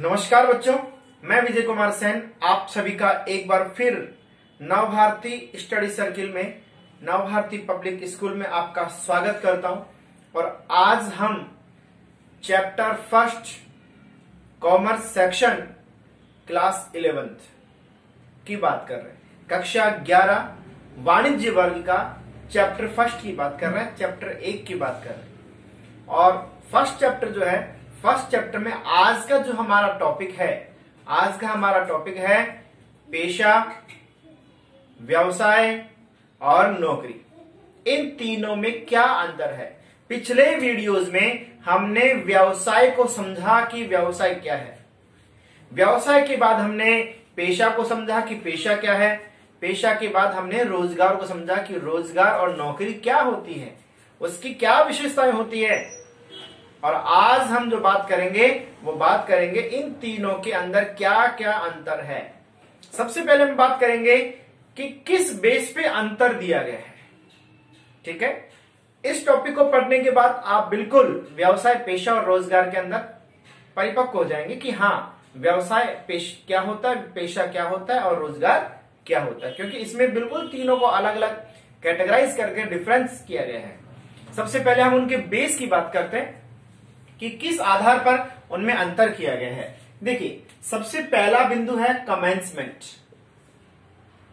नमस्कार बच्चों, मैं विजय कुमार सेन, आप सभी का एक बार फिर नवभारती स्टडी सर्किल में, नवभारती पब्लिक स्कूल में आपका स्वागत करता हूँ। और आज हम chapter first, commerce section, class eleventh की बात कर रहे हैं। कक्षा ग्यारह, वाणिज्य वर्ग का चैप्टर फ़र्स्ट की बात कर रहे हैं, चैप्टर एक की बात कर रहे हैं। और फ़र्स्ट चैप्टर जो है फ़र्स्ट चैप्टर में आज का जो हमारा टॉपिक है, आज का हमारा टॉपिक है पेशा, व्यवसाय और नौकरी। इन तीनों में क्या अंतर है? पिछले वीडियोस में हमने व्यवसाय को समझा कि व्यवसाय क्या है। व्यवसाय के बाद हमने पेशा को समझा कि पेशा क्या है। पेशा के बाद हमने रोज़गार को समझा कि रोज़गार और नौकरी क्या होती है। उसकी क्या विशेषताएँ होती है? और आज हम जो बात करेंगे, वो बात करेंगे इन तीनों के अंदर क्या क्या अंतर है। सबसे पहले हम बात करेंगे कि किस बेस पे अंतर दिया गया है। ठीक है? इस टॉपिक को पढ़ने के बाद आप बिल्कुल व्यवसाय, पेशा और रोज़गार के अंदर परिपक्व हो जाएँगे कि हाँ व्यवसाय, पेश, क्या होता है, पेशा क्या होता है और रोज़गार क्या होता है। क्योंकि इसमें बिल्कुल तीनों को अलग अलग कैटेगराइज करके डिफरेंस किया गया है। सबसे पहले हम उनके बेस की बात करते हैं। कि किस आधार पर उनमें अंतर किया गया है। देखिए, सबसे पहला बिंदु है कमेंसमेंट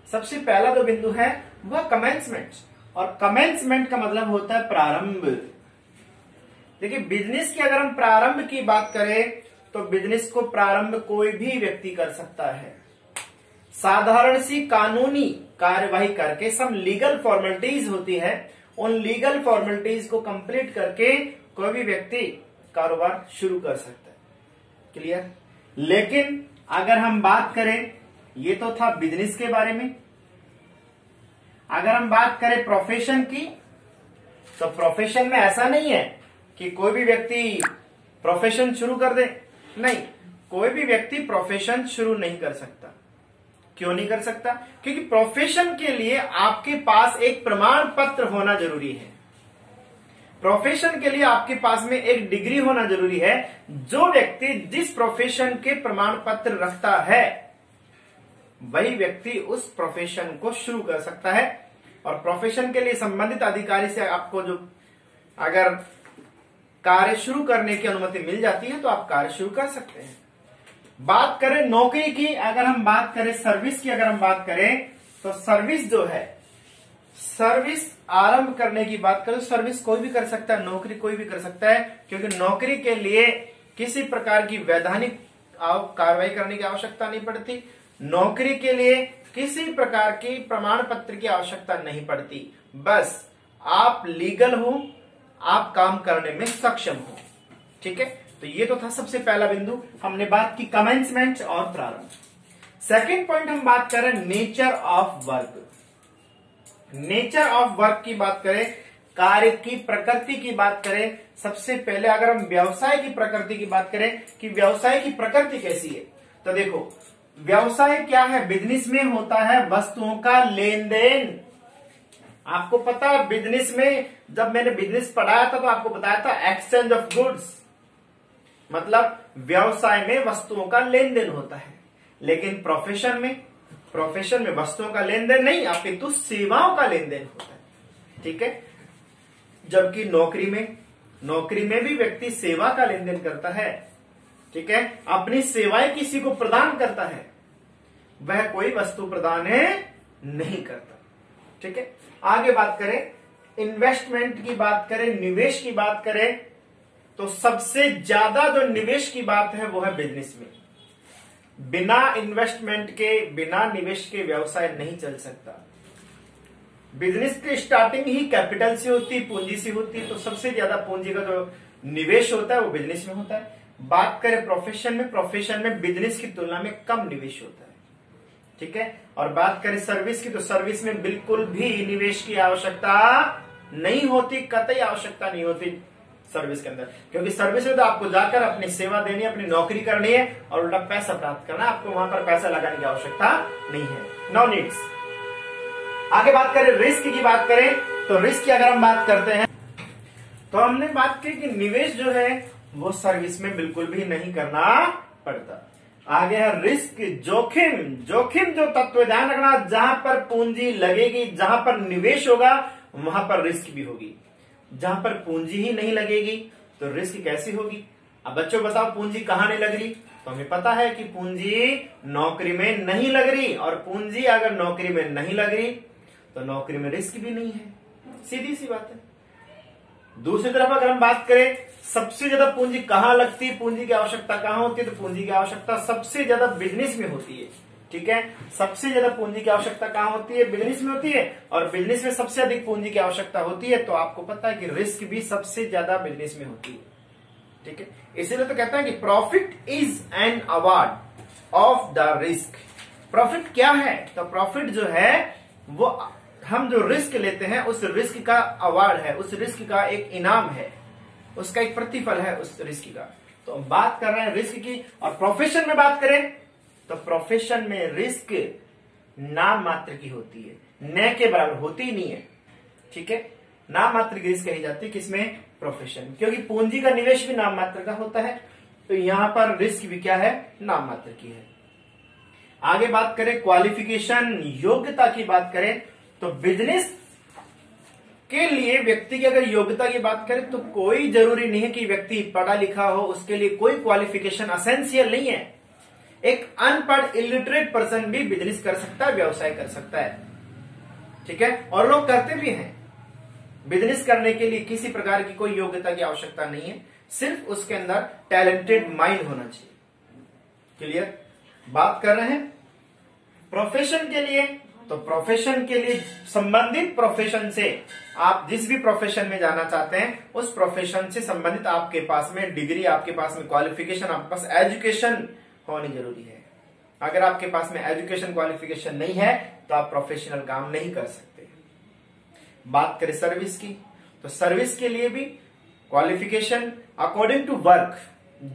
सबसे पहला जो बिंदु है, वह कमेंसमेंट और कमेंसमेंट का मतलब होता है प्रारंभ। देखिए बिज़नेस की अगर हम प्रारंभ की बात करें तो बिज़नेस को प्रारंभ कोई भी व्यक्ति कर सकता है। साधारण सी कानूनी कार्यवाही करके सम लीगल फॉर्मेलिटीज होती है, उन लीगल फॉर्मेलिटीज को कंप्लीट करके कोई भी व्यक्ति कारोबार शुरू कर सकता है। क्लियर लेकिन अगर हम बात करें, ये तो था बिज़नेस के बारे में। अगर हम बात करें प्रोफेशन की तो प्रोफेशन में ऐसा नहीं है कि कोई भी व्यक्ति प्रोफेशन शुरू कर दे। नहीं, कोई भी व्यक्ति प्रोफेशन शुरू नहीं कर सकता। क्यों नहीं कर सकता? क्योंकि प्रोफेशन के लिए आपके पास एक प्रमाण पत्र होना ज़रूरी है। प्रोफेशन के लिए आपके पास में एक डिग्री होना ज़रूरी है, जो व्यक्ति जिस प्रोफेशन के प्रमाण पत्र रखता है, वही व्यक्ति उस प्रोफेशन को शुरू कर सकता है। और प्रोफेशन के लिए संबंधित अधिकारी से आपको जो अगर कार्य शुरू करने की अनुमति मिल जाती है तो आप कार्य शुरू कर सकते हैं। बात करें नौकरी की, अगर हम बात करें सर्विस की, अगर हम बात करें तो सर्विस जो है सर्विस आरंभ करने की बात करें, सर्विस कोई भी कर सकता है, नौकरी कोई भी कर सकता है, क्योंकि नौकरी के लिए किसी प्रकार की वैधानिक कार्रवाई करने की आवश्यकता नहीं पड़ती। नौकरी के लिए किसी प्रकार की प्रमाण पत्र की आवश्यकता नहीं पड़ती। बस आप लीगल हो, आप काम करने में सक्षम हो। ठीक है? तो ये तो था सबसे पहला बिंदु। हमने बात की कमेंसमेंट और प्रारंभ। सेकेंड पॉइंट हम बात करें nature of work nature of work की बात करें, कार्य की प्रकृति की बात करें, सबसे पहले अगर हम व्यवसाय की प्रकृति की बात करें कि व्यवसाय की प्रकृति कैसी है तो देखो, व्यवसाय क्या है? बिज़नेस में होता है वस्तुओं का लेन देन आपको पता है बिज़नेस में जब मैंने बिज़नेस पढ़ाया था तो आपको बताया था एक्सचेंज ऑफ़ गुड्स मतलब व्यवसाय में वस्तुओं का लेन देन होता है। लेकिन प्रोफेशन में प्रोफेशन में वस्तुओं का लेन देन नहीं अपितु सेवाओं का लेन देन होता है। ठीक है? जबकि नौकरी में नौकरी में भी व्यक्ति सेवा का लेन देन करता है। ठीक है? अपनी सेवाएँ किसी को प्रदान करता है। वह कोई वस्तु प्रदान है नहीं करता। ठीक है? आगे बात करें इन्वेस्टमेंट की बात करें, निवेश की बात करें तो सबसे ज़्यादा जो निवेश की बात है, वो है बिज़नेस में। बिना इन्वेस्टमेंट के, बिना निवेश के व्यवसाय नहीं चल सकता। बिज़नेस की स्टार्टिंग ही कैपिटल से होती, पूंजी से होती तो सबसे ज़्यादा पूंजी का जो निवेश होता है, वो बिज़नेस में होता है। बात करें प्रोफेशन में प्रोफेशन में बिज़नेस की तुलना में कम निवेश होता है। ठीक है? और बात करें सर्विस की तो सर्विस में बिल्कुल भी निवेश की आवश्यकता नहीं होती, कतई आवश्यकता नहीं होती। सर्विस के अंदर। क्योंकि सर्विस में तो आपको जाकर अपनी सेवा देनी है, अपनी नौकरी करनी है और उल्टा पैसा प्राप्त करना आपको वहाँ पर पैसा लगाने की आवश्यकता नहीं है। नो नीड्स आगे बात करें रिस्क की बात करें तो रिस्क की अगर हम बात करते हैं तो हमने बात की कि निवेश जो है, वो सर्विस में बिल्कुल भी नहीं करना पड़ता। आगे है रिस्क जोखिम। जोखिम जो तत्व ध्यान रखना, जहाँ पर पूंजी लगेगी, जहाँ पर निवेश होगा, वहाँ पर रिस्क भी होगी। जहाँ पर पूंजी ही नहीं लगेगी तो रिस्क कैसी होगी? अब बच्चों बताओ, पूंजी कहाँ नहीं लग रही? तो हमें पता है कि पूंजी नौकरी में नहीं लग रही, और पूंजी अगर नौकरी में नहीं लग रही तो नौकरी में रिस्क भी नहीं है। सीधी सी बात है। दूसरी तरफ़ अगर हम बात करें, सबसे ज़्यादा पूंजी कहाँ लगती? है पूंजी की आवश्यकता कहाँ होती है? तो पूंजी की आवश्यकता सबसे ज़्यादा बिज़नेस में होती है। ठीक है? सबसे ज़्यादा पूंजी की आवश्यकता कहाँ होती है? बिज़नेस में होती है। और बिज़नेस में सबसे अधिक पूंजी की आवश्यकता होती है तो आपको पता है कि रिस्क भी सबसे ज़्यादा बिज़नेस में होती है। ठीक है? इसीलिए तो कहता है कि profit is an award of the risk. Profit क्या है? तो प्रॉफिट जो है, वो हम जो रिस्क लेते हैं, उस रिस्क का अवार्ड है, उस रिस्क का एक इनाम है, उसका एक प्रतिफल है उस रिस्क का। तो बात कर रहे हैं रिस्क की, और प्रोफेशन में बात करें तो प्रोफेशन में रिस्क नाम मात्र की होती है। न के बराबर होती ही नहीं है। ठीक है? नाम मात्र की रिस्क कही जाती है किसमें? प्रोफेशन क्योंकि पूंजी का निवेश भी नाम मात्र का होता है। तो यहाँ पर रिस्क भी क्या है? नाम मात्र की है। आगे बात करें क्वालिफिकेशन योग्यता की बात करें तो बिज़नेस के लिए व्यक्ति की अगर योग्यता की बात करें तो कोई ज़रूरी नहीं है कि व्यक्ति पढ़ा लिखा हो, उसके लिए कोई क्वालिफिकेशन असेंशियल नहीं है। एक अनपढ़ इलिटरेट पर्सन भी बिज़नेस कर सकता है, व्यवसाय कर सकता है। ठीक है? और लोग करते भी हैं। बिज़नेस करने के लिए किसी प्रकार की कोई योग्यता की आवश्यकता नहीं है। सिर्फ़ उसके अंदर टैलेंटेड माइंड होना चाहिए। क्लियर बात कर रहे हैं? प्रोफेशन के लिए? तो प्रोफेशन के लिए संबंधित प्रोफेशन से आप जिस भी प्रोफेशन में जाना चाहते हैं, उस प्रोफेशन से संबंधित आपके पास में डिग्री आपके पास में क्वालिफिकेशन आपके पास एजुकेशन होनी ज़रूरी है। अगर आपके पास में एजुकेशन क्वालिफिकेशन नहीं है तो आप प्रोफेशनल काम नहीं कर सकते। बात करें सर्विस की तो सर्विस के लिए भी क्वालिफिकेशन अकॉर्डिंग टू वर्क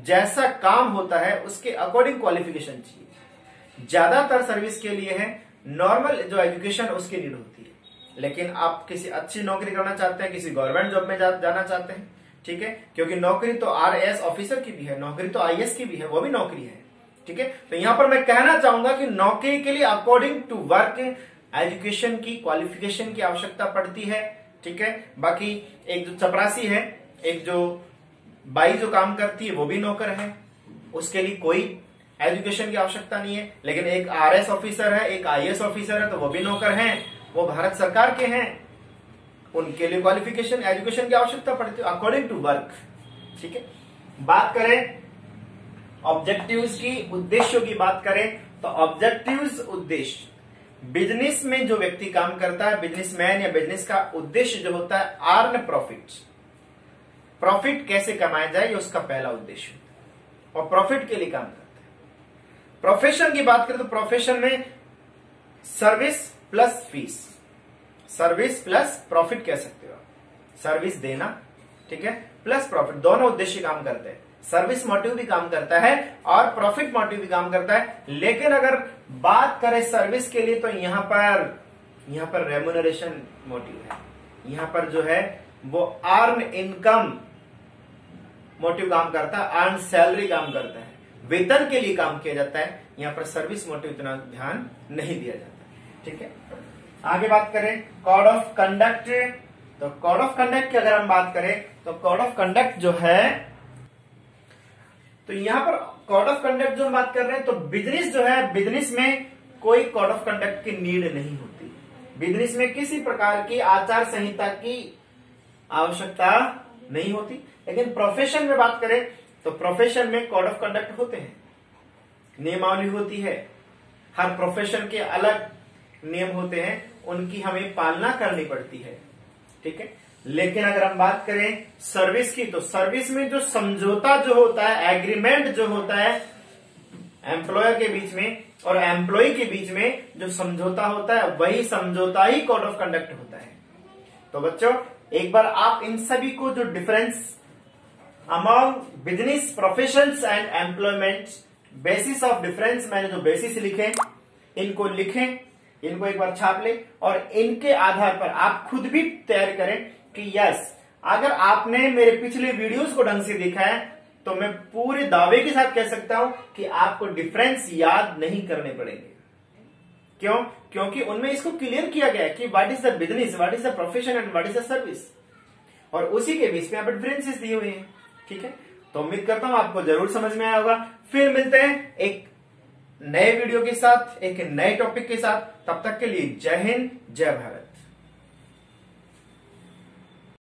जैसा काम होता है उसके अकॉर्डिंग क्वालिफिकेशन चाहिए। ज़्यादातर सर्विस के लिए है नॉर्मल जो एजुकेशन उसकी नीड होती है। लेकिन आप किसी अच्छी नौकरी करना चाहते हैं किसी गवर्नमेंट जॉब में जा, जाना चाहते हैं ठीक है? क्योंकि नौकरी तो आर एस ऑफिसर की भी है नौकरी तो आई की भी है वो भी नौकरी है। ठीक है? तो यहाँ पर मैं कहना चाहूँगा कि नौकरी के लिए अकॉर्डिंग टू वर्क एजुकेशन की क्वालिफिकेशन की आवश्यकता पड़ती है, ठीक है? बाकी एक जो चपरासी है, एक जो बाई जो काम करती है, वो भी नौकर है। उसके लिए कोई एजुकेशन की आवश्यकता नहीं है। लेकिन एक आरएस ऑफिसर है, एक आईएएस ऑफिसर है तो वो भी नौकर हैं। वो भारत सरकार के हैं। उनके लिए क्वालिफिकेशन एजुकेशन की आवश्यकता पड़ती है अकॉर्डिंग टू वर्क ठीक है? बात करें ऑब्जेक्टिव्स की उद्देश्यों की बात करें तो ऑब्जेक्टिव्स उद्देश्य बिज़नेस में जो व्यक्ति काम करता है बिजनेसमैन या बिज़नेस का उद्देश्य जो होता है आर्न प्रॉफिट प्रॉफिट कैसे कमाया जाए, ये उसका पहला उद्देश्य और प्रॉफिट के लिए काम करता है। प्रोफेशन की बात करें तो प्रोफेशन में service plus fees service plus profit कह सकते हो सर्विस देना, ठीक है? प्लस प्रॉफिट दोनों उद्देश्य काम करते हैं। सर्विस मोटिव भी काम करता है और प्रॉफिट मोटिव भी काम करता है। लेकिन अगर बात करें सर्विस के लिए तो यहाँ पर यहाँ पर रेमुनरेशन मोटिव है। यहाँ पर जो है, वो अर्न इनकम मोटिव काम करता है अर्न सैलरी काम करता है। वेतन के लिए काम किया जाता है। यहाँ पर सर्विस मोटिव इतना ध्यान नहीं दिया जाता। ठीक है? आगे बात करें कोड ऑफ़ कंडक्ट तो कोड ऑफ़ कंडक्ट की अगर हम बात करें तो कोड ऑफ़ कंडक्ट जो है तो यहाँ पर कोड ऑफ़ कंडक्ट जो हम बात कर रहे हैं तो बिज़नेस जो है बिज़नेस में कोई कोड ऑफ़ कंडक्ट की नीड नहीं होती। बिज़नेस में किसी प्रकार की आचार संहिता की आवश्यकता नहीं होती। लेकिन प्रोफेशन में बात करें तो प्रोफेशन में कोड ऑफ़ कंडक्ट होते हैं। नियमावली होती है। हर प्रोफेशन के अलग नियम होते हैं। उनकी हमें पालना करनी पड़ती है। ठीक है? लेकिन अगर हम बात करें सर्विस की तो सर्विस में जो समझौता जो होता है एग्रीमेंट जो होता है एम्प्लॉयर के बीच में और एम्प्लॉय के बीच में जो समझौता होता है, वही समझौता ही कोड ऑफ़ कंडक्ट होता है। तो बच्चों, एक बार आप इन सभी को जो difference among business profession and employment basis of difference मैंने जो बेसिस लिखे, इनको लिखें, इनको एक बार छाप लें और इनके आधार पर आप खुद भी तैयार करें कि यस अगर आपने मेरे पिछले वीडियोस को ढंग से देखा है तो मैं पूरे दावे के साथ कह सकता हूँ कि आपको डिफरेंस याद नहीं करने पड़ेंगे। क्यों? क्योंकि उनमें इसको क्लियर किया गया कि what is the business what is the profession and what is the service और उसी के बीच में आप डिफरेंसेस दिए हुए हैं, ठीक है? तो उम्मीद करता हूँ आपको ज़रूर समझ में आया होगा। फिर मिलते हैं एक नए वीडियो के साथ, एक नए टॉपिक के साथ। तब तक के लिए जय हिंद, जय भारत।